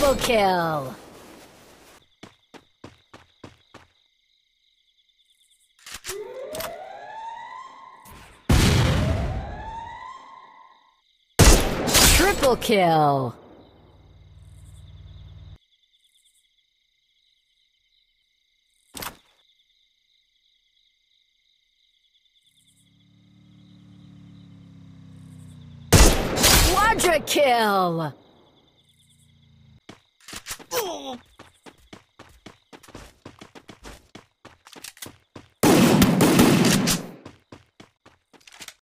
Double kill! Triple kill! Quadra kill!